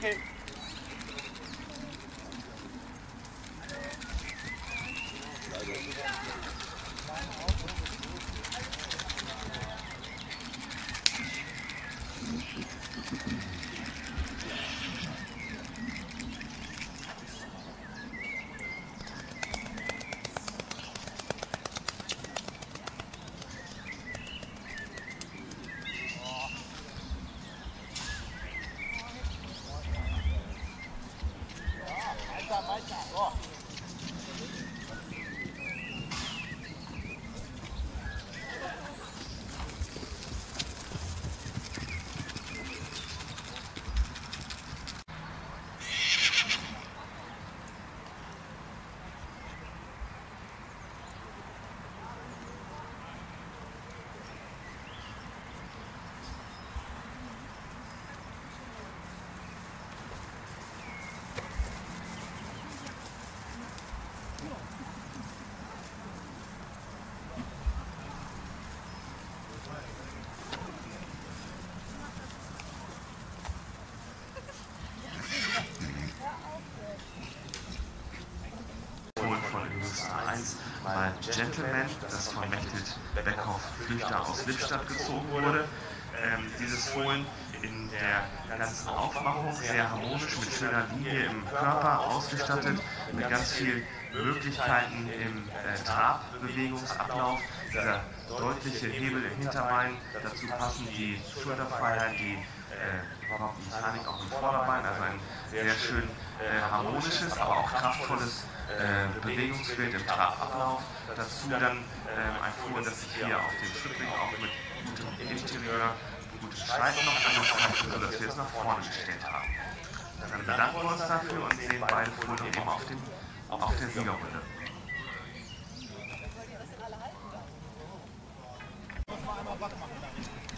大丈夫哦。1901 mal Gentleman, das von Mechthild Beckhoff Flüchter aus Lippstadt gezogen wurde. Ähm, dieses Fohlen in der ganzen Aufmachung sehr harmonisch mit schöner Linie im Körper ausgestattet, mit ganz vielen Möglichkeiten im äh, Trabbewegungsablauf. Dieser deutliche Hebel im Hinterbein, dazu passen die Schulterfreiheit, die äh, überhaupt die Mechanik auch im Vorderbein, also ein sehr schön äh, harmonisches, aber auch kraftvolles äh, Bewegungsbild im Trabablauf. Dazu dann äh, ein Fohlen, das sich hier auf dem Schrittling auch mit gutem Interieur, gutes Schreiten noch angezeigt sodass wir jetzt nach vorne gestellt haben. Dann bedanken wir uns dafür und sehen beide Folien eben auf, dem, auf der Siegerrunde. Man einmal wach machen.